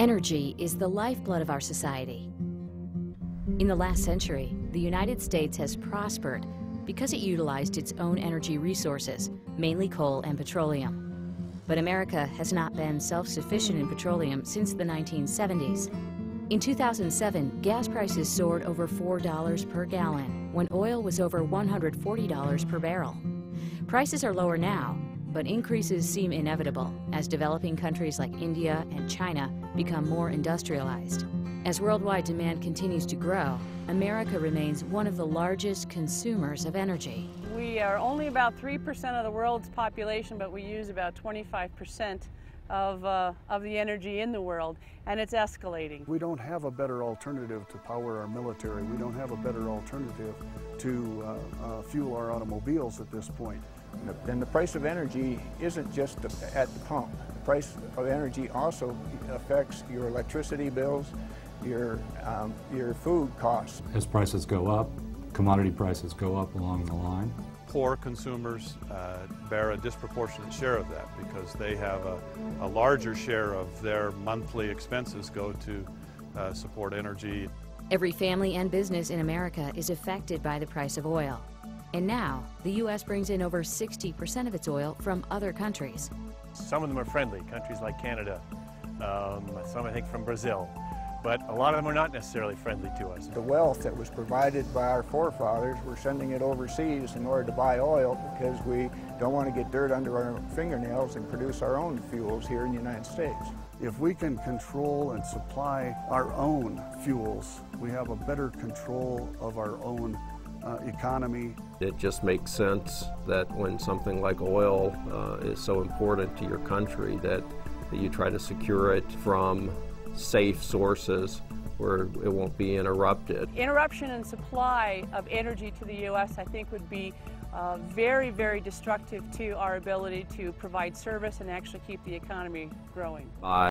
Energy is the lifeblood of our society. In the last century, the United States has prospered because it utilized its own energy resources, mainly coal and petroleum. But America has not been self-sufficient in petroleum since the 1970s. In 2007, gas prices soared over $4 per gallon, when oil was over $140 per barrel. Prices are lower now, but increases seem inevitable as developing countries like India and China become more industrialized. As worldwide demand continues to grow, America remains one of the largest consumers of energy. We are only about 3% of the world's population, but we use about 25% of, uh, of the energy in the world, and it's escalating. We don't have a better alternative to power our military. We don't have a better alternative to uh, uh, fuel our automobiles at this point. And the price of energy isn't just at the pump. The price of energy also affects your electricity bills, your, um, your food costs. As prices go up, commodity prices go up along the line. Poor consumers uh, bear a disproportionate share of that because they have a, a larger share of their monthly expenses go to uh, support energy. Every family and business in America is affected by the price of oil. And now, the U.S. brings in over 60% of its oil from other countries. Some of them are friendly, countries like Canada, um, some I think from Brazil, but a lot of them are not necessarily friendly to us. The wealth that was provided by our forefathers, we're sending it overseas in order to buy oil because we don't want to get dirt under our fingernails and produce our own fuels here in the United States. If we can control and supply our own fuels, we have a better control of our own uh, economy. It just makes sense that when something like oil uh, is so important to your country that, that you try to secure it from safe sources where it won't be interrupted. Interruption in supply of energy to the U.S. I think would be uh, very, very destructive to our ability to provide service and actually keep the economy growing. By